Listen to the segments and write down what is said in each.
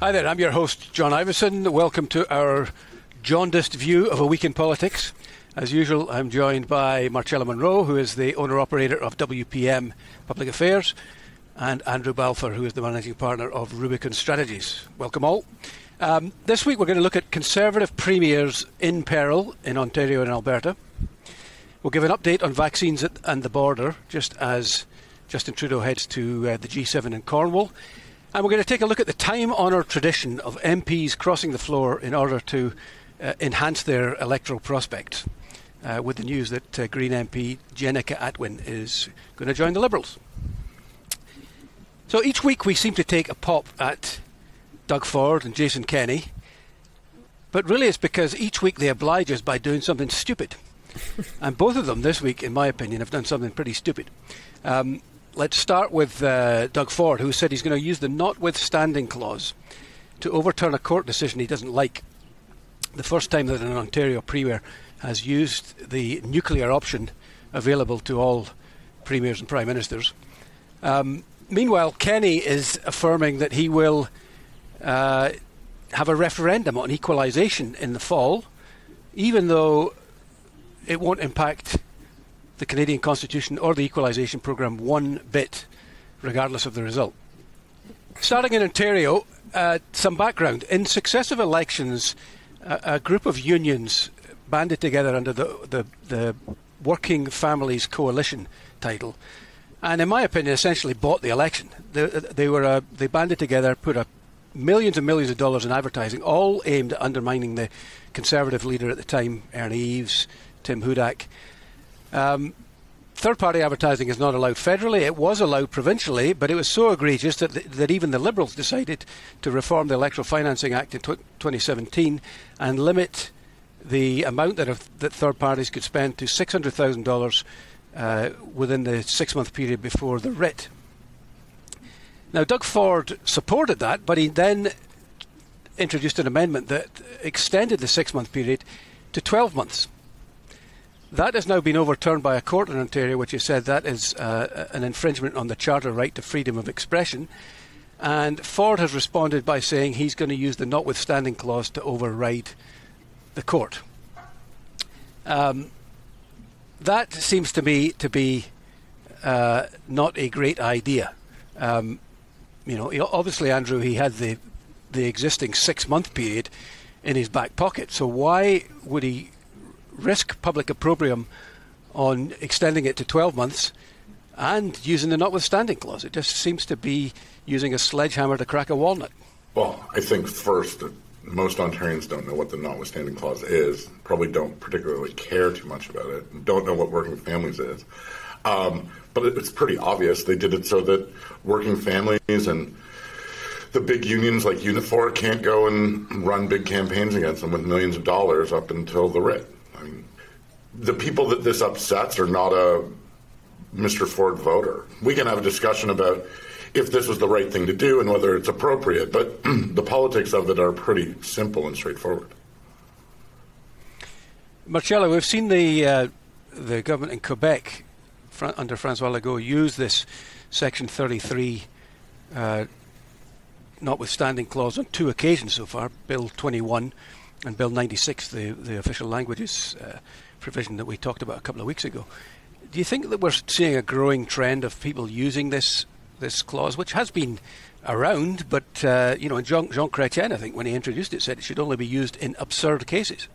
Hi there, I'm your host, John Ivison. Welcome to our jaundiced view of a week in politics. As usual, I'm joined by Marcella Munro, who is the owner operator of WPM Public Affairs, and Andrew Balfour, who is the managing partner of Rubicon Strategies. Welcome all. Um, this week, we're going to look at Conservative premiers in peril in Ontario and Alberta. We'll give an update on vaccines at, and the border, just as Justin Trudeau heads to uh, the G7 in Cornwall. And we're going to take a look at the time honoured tradition of MPs crossing the floor in order to uh, enhance their electoral prospects. Uh, with the news that uh, Green MP Jenica Atwin is going to join the Liberals. So each week we seem to take a pop at Doug Ford and Jason Kenney, but really it's because each week they oblige us by doing something stupid. and both of them this week, in my opinion, have done something pretty stupid. Um, let's start with uh, Doug Ford, who said he's going to use the notwithstanding clause to overturn a court decision he doesn't like. The first time that an Ontario Premier has used the nuclear option available to all premiers and prime ministers. Um, meanwhile, Kenney is affirming that he will uh, have a referendum on equalisation in the fall, even though it won't impact the Canadian Constitution or the equalisation programme one bit, regardless of the result. Starting in Ontario, uh, some background. In successive elections, a, a, group of unions banded together under the, the, the Working Families Coalition title, and in my opinion, essentially bought the election. They, they were they banded together, put a millions and millions of dollars in advertising, all aimed at undermining the Conservative leader at the time, Ernie Eves, Tim Hudak. Um, third party advertising is not allowed federally. It was allowed provincially, but it was so egregious that, that even the Liberals decided to reform the Electoral Financing Act in 2017 and limit the amount that, that third parties could spend to $600,000 uh, within the six month period before the writ. Now, Doug Ford supported that, but he then introduced an amendment that extended the six month period to 12 months. That has now been overturned by a court in Ontario, which has said that is uh, an infringement on the Charter right to freedom of expression. And Ford has responded by saying he's going to use the notwithstanding clause to override the court. Um, that seems to me to be uh, not a great idea. Um, you know, obviously, Andrew, he had the the existing six month period in his back pocket. So why would he risk public opprobrium on extending it to 12 months and using the notwithstanding clause. It just seems to be using a sledgehammer to crack a walnut. Well, I think first that most Ontarians don't know what the notwithstanding clause is, probably don't particularly care too much about it, don't know what working families is. Um, but it's pretty obvious they did it so that working families and the big unions like Unifor can't go and run big campaigns against them with millions of dollars up until the writ the people that this upsets are not a Mr. Ford voter. We can have a discussion about if this was the right thing to do and whether it's appropriate, but the politics of it are pretty simple and straightforward. Marcella, we've seen the uh, the government in Quebec under Francois Legault use this Section 33 uh, notwithstanding clause on two occasions so far, Bill 21 and Bill 96, the, the official languages uh, provision that we talked about a couple of weeks ago. Do you think that we're seeing a growing trend of people using this this clause, which has been around, but uh, you know, Jean, Jean Chrétien, I think, when he introduced it, said it should only be used in absurd cases.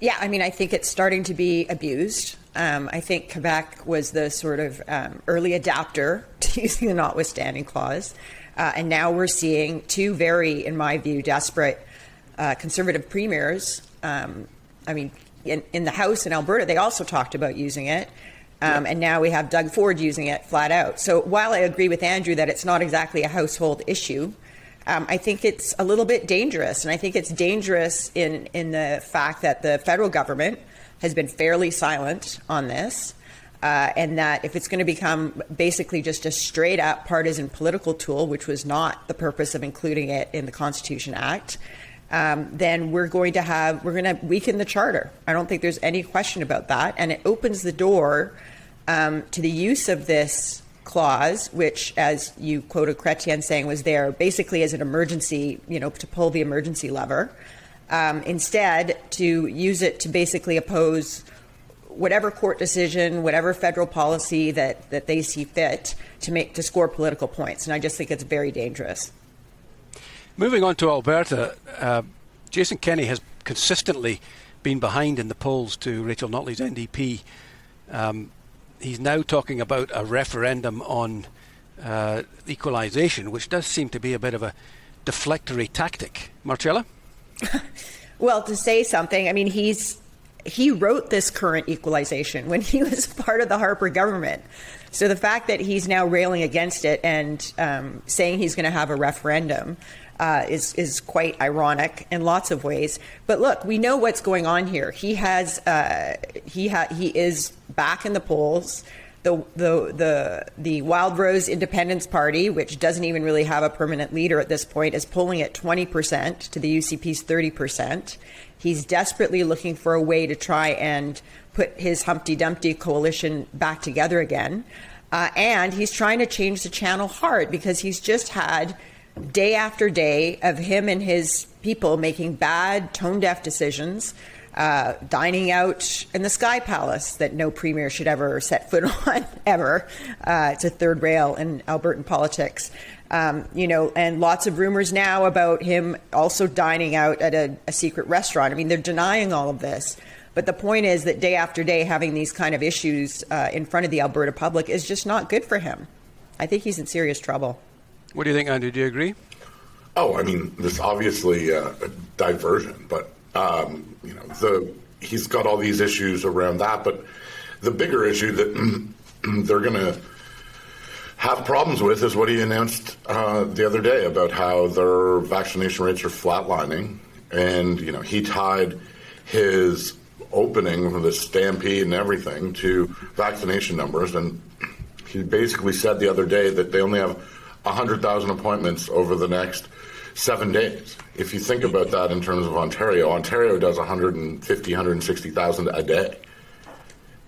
Yeah, I mean, I think it's starting to be abused. Um, I think Quebec was the sort of um, early adapter to using the notwithstanding clause. Uh, and now we're seeing two very, in my view, desperate uh, conservative premiers um, I mean, in, in the House in Alberta, they also talked about using it. Um, And now we have Doug Ford using it flat out. So while I agree with Andrew that it's not exactly a household issue, um, I think it's a little bit dangerous. And I think it's dangerous in, in the fact that the federal government has been fairly silent on this. Uh, and that if it's going to become basically just a straight up partisan political tool, which was not the purpose of including it in the Constitution Act, um, then we're going to have we're going to weaken the charter. I don't think there's any question about that, and it opens the door um, to the use of this clause, which, as you quoted Chrétien saying, was there basically as an emergency, you know, to pull the emergency lever. Um, instead, to use it to basically oppose whatever court decision, whatever federal policy that, that they see fit to make to score political points. And I just think it's very dangerous. Moving on to Alberta, uh, Jason Kenney has consistently been behind in the polls to Rachel Notley's NDP. Um, he's now talking about a referendum on uh, equalisation, which does seem to be a bit of a deflectory tactic. Marcella? well, to say something, I mean, he's he wrote this current equalization when he was part of the Harper government. So the fact that he's now railing against it and um, saying he's going to have a referendum uh, is is quite ironic in lots of ways. But look, we know what's going on here. He has uh, he ha- he is back in the polls. The, the the the Wildrose Independence Party, which doesn't even really have a permanent leader at this point, is polling at 20 percent to the UCP's 30 percent. He's desperately looking for a way to try and put his Humpty Dumpty coalition back together again. Uh, and he's trying to change the channel hard because he's just had day after day of him and his people making bad, tone deaf decisions. Uh, dining out in the Sky Palace that no premier should ever set foot on, ever. Uh, it's a third rail in Albertan politics. Um, you know, and lots of rumors now about him also dining out at a, a secret restaurant. I mean, they're denying all of this. But the point is that day after day, having these kind of issues uh, in front of the Alberta public is just not good for him. I think he's in serious trouble. What do you think, Andrew? Do you agree? Oh, I mean, there's obviously uh, a diversion, but um, you know, the he's got all these issues around that. But the bigger issue that they're going to have problems with is what he announced uh, the other day about how their vaccination rates are flatlining, and you know he tied his opening the stampede and everything to vaccination numbers, and he basically said the other day that they only have hundred thousand appointments over the next seven days. If you think about that in terms of Ontario, Ontario does 150, 160,000 a day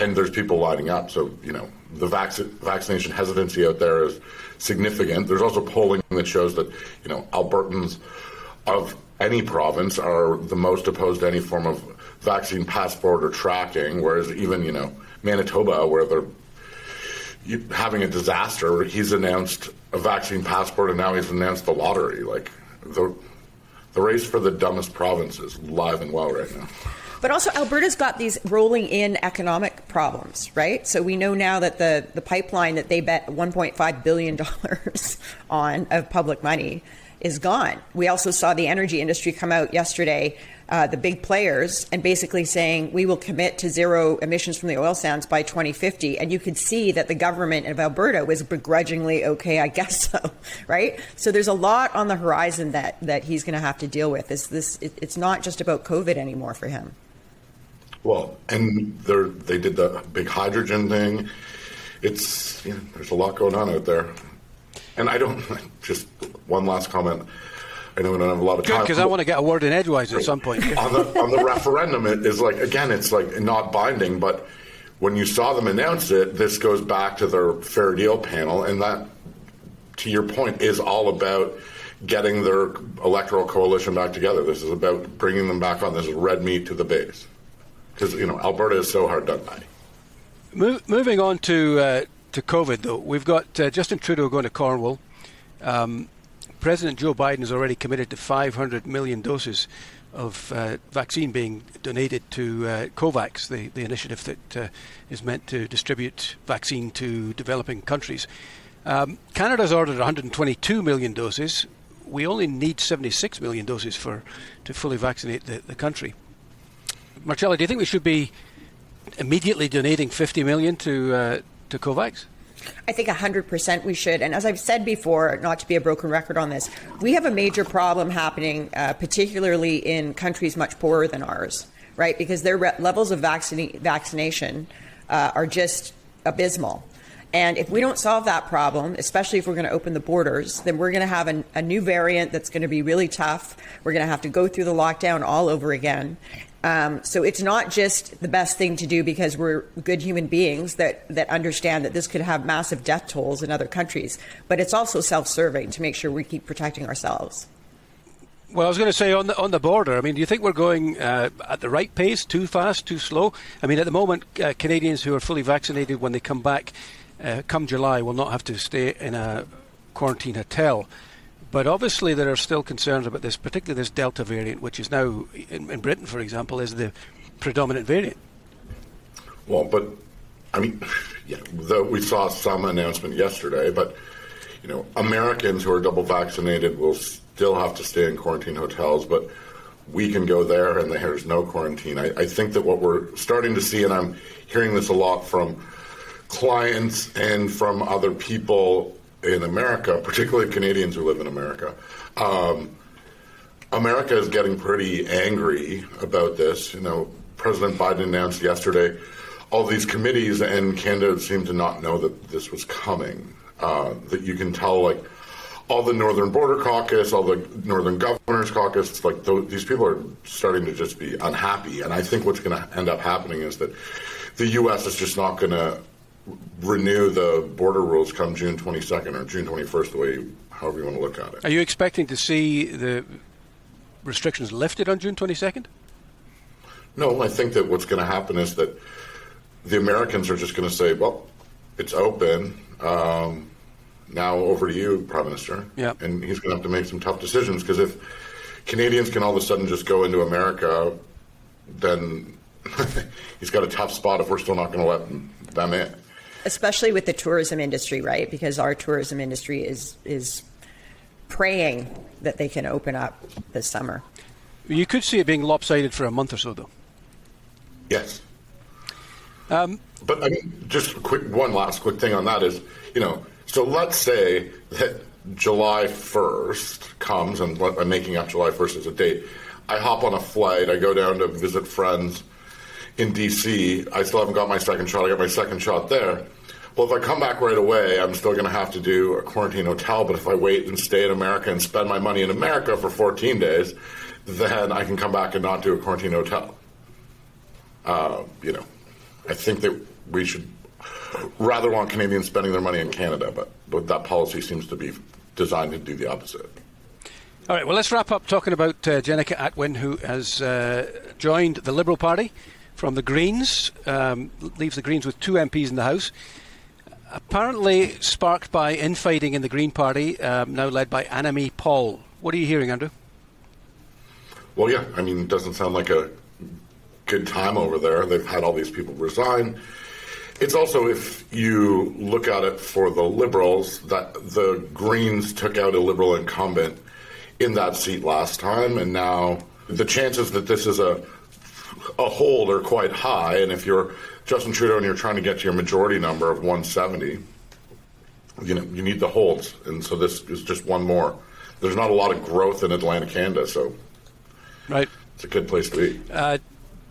and there's people lining up. So you know the vac- vaccination hesitancy out there is significant. There's also polling that shows that you know Albertans of any province are the most opposed to any form of vaccine passport or tracking, whereas even you know Manitoba, where they're having a disaster, he's announced a vaccine passport, and now he's announced the lottery. Like the the race for the dumbest province is live and well right now. But also, Alberta's got these rolling in economic problems, right? So we know now that the, the pipeline that they bet $1.5 billion on of public money is gone. We also saw the energy industry come out yesterday, uh, the big players, and basically saying we will commit to zero emissions from the oil sands by 2050. And you could see that the government of Alberta was begrudgingly okay, I guess so, right? So there's a lot on the horizon that that he's going to have to deal with. Is this? It, it's not just about COVID anymore for him. Well, and they did the big hydrogen thing. It's you know, there's a lot going on out there, and I don't just one last comment. I we don't have a lot of time because I want to get a word in edgewise at some point. on the on the referendum, it is like again, it's like not binding, but when you saw them announce it, this goes back to their fair deal panel, and that, to your point, is all about getting their electoral coalition back together. This is about bringing them back on. This is red meat to the base because you know Alberta is so hard done by. Move, moving on to uh, to COVID, though, we've got uh, Justin Trudeau going to Cornwall. Um, President Joe Biden has already committed to 500 million doses of uh, vaccine being donated to uh, COVAX, the, the initiative that uh, is meant to distribute vaccine to developing countries. Um, Canada's ordered 122 million doses. We only need 76 million doses for to fully vaccinate the, the country. Marcella, do you think we should be immediately donating 50 million to uh, to COVAX? I think 100% we should. And as I've said before, not to be a broken record on this, we have a major problem happening, uh, particularly in countries much poorer than ours, right? Because their re- levels of vaccine- vaccination uh, are just abysmal. And if we don't solve that problem, especially if we're going to open the borders, then we're going to have an, a new variant that's going to be really tough. We're going to have to go through the lockdown all over again. Um, so it's not just the best thing to do because we're good human beings that, that understand that this could have massive death tolls in other countries, but it's also self serving to make sure we keep protecting ourselves. Well, I was going to say on the on the border. I mean, do you think we're going uh, at the right pace? Too fast? Too slow? I mean, at the moment, uh, Canadians who are fully vaccinated when they come back, uh, come July, will not have to stay in a quarantine hotel. But obviously, there are still concerns about this, particularly this Delta variant, which is now in, in Britain, for example, is the predominant variant. Well, but I mean, yeah, the, we saw some announcement yesterday, but you know, Americans who are double vaccinated will still have to stay in quarantine hotels, but we can go there and there's no quarantine. I, I think that what we're starting to see, and I'm hearing this a lot from clients and from other people in America, particularly Canadians who live in America. Um, America is getting pretty angry about this. You know, President Biden announced yesterday all these committees, and Canada seemed to not know that this was coming. Uh, that you can tell, like, all the Northern Border Caucus, all the Northern Governors Caucus, like th- these people are starting to just be unhappy. And I think what's going to end up happening is that the U.S. is just not going to renew the border rules come June 22nd or June 21st, the way, however you want to look at it. Are you expecting to see the restrictions lifted on June 22nd? No, I think that what's going to happen is that the Americans are just going to say, well, it's open. Um, now over to you, Prime Minister. Yeah. And he's going to have to make some tough decisions because if Canadians can all of a sudden just go into America, then he's got a tough spot if we're still not going to let them in. Especially with the tourism industry, right? Because our tourism industry is is praying that they can open up this summer. You could see it being lopsided for a month or so, though. Yes. Um, but I mean, just quick, one last quick thing on that is, you know, so let's say that July 1st comes, and what I'm making up July 1st as a date. I hop on a flight, I go down to visit friends in DC. I still haven't got my second shot. I got my second shot there. Well, if I come back right away, I'm still going to have to do a quarantine hotel. But if I wait and stay in America and spend my money in America for 14 days, then I can come back and not do a quarantine hotel. Uh, you know, I think that we should rather want Canadians spending their money in Canada, but, but that policy seems to be designed to do the opposite. All right, well, let's wrap up talking about uh, Jenica Atwin, who has uh, joined the Liberal Party from the Greens, um, leaves the Greens with two MPs in the House. Apparently sparked by infighting in the Green Party, um, now led by Annamie Paul. What are you hearing, Andrew? Well, yeah, I mean, it doesn't sound like a good time over there. They've had all these people resign. It's also, if you look at it for the Liberals, that the Greens took out a Liberal incumbent in that seat last time, and now the chances that this is a a hold are quite high. And if you're Justin Trudeau and you're trying to get to your majority number of 170, you know you need the holds, and so this is just one more. There's not a lot of growth in Atlantic Canada, so right, it's a good place to be. Uh,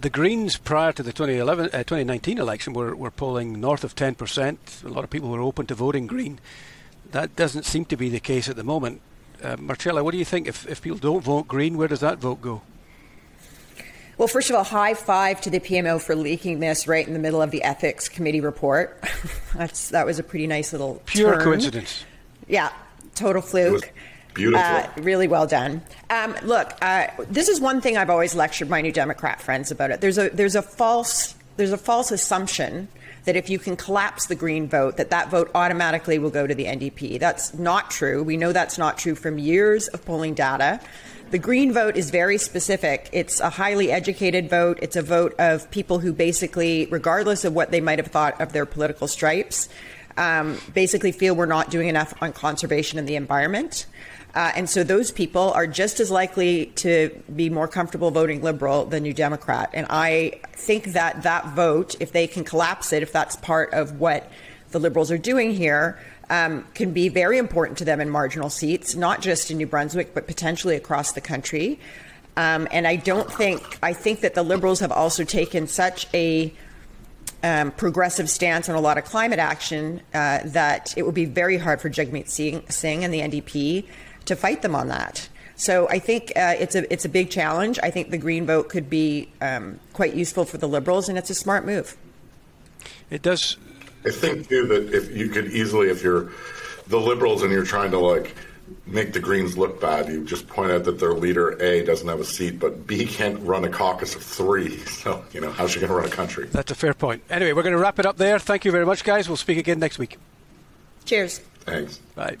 the Greens prior to the 2011, uh, 2019 election were, were polling north of 10%. A lot of people were open to voting Green. That doesn't seem to be the case at the moment. Uh, Marcella, what do you think? If, if people don't vote Green, where does that vote go? Well, first of all, high five to the PMO for leaking this right in the middle of the ethics committee report. That's that was a pretty nice little pure turn. coincidence. Yeah, total fluke. Beautiful. Uh, really well done. Um, look, uh, this is one thing I've always lectured my New Democrat friends about it. There's a there's a false there's a false assumption that if you can collapse the Green vote, that that vote automatically will go to the NDP. That's not true. We know that's not true from years of polling data. The Green vote is very specific. It's a highly educated vote. It's a vote of people who basically, regardless of what they might have thought of their political stripes, um, basically feel we're not doing enough on conservation and the environment. Uh, and so those people are just as likely to be more comfortable voting Liberal than New Democrat. And I think that that vote, if they can collapse it, if that's part of what the Liberals are doing here, um, can be very important to them in marginal seats, not just in New Brunswick, but potentially across the country. Um, and I don't think, I think that the Liberals have also taken such a um, progressive stance on a lot of climate action uh, that it would be very hard for Jagmeet Singh and the NDP to fight them on that. So I think uh, it's a it's a big challenge. I think the Green vote could be um, quite useful for the Liberals, and it's a smart move. It does. I think too that if you could easily, if you're the Liberals and you're trying to like make the Greens look bad, you just point out that their leader A doesn't have a seat, but B can't run a caucus of three. So you know how's she going to run a country? That's a fair point. Anyway, we're going to wrap it up there. Thank you very much, guys. We'll speak again next week. Cheers. Thanks. Bye.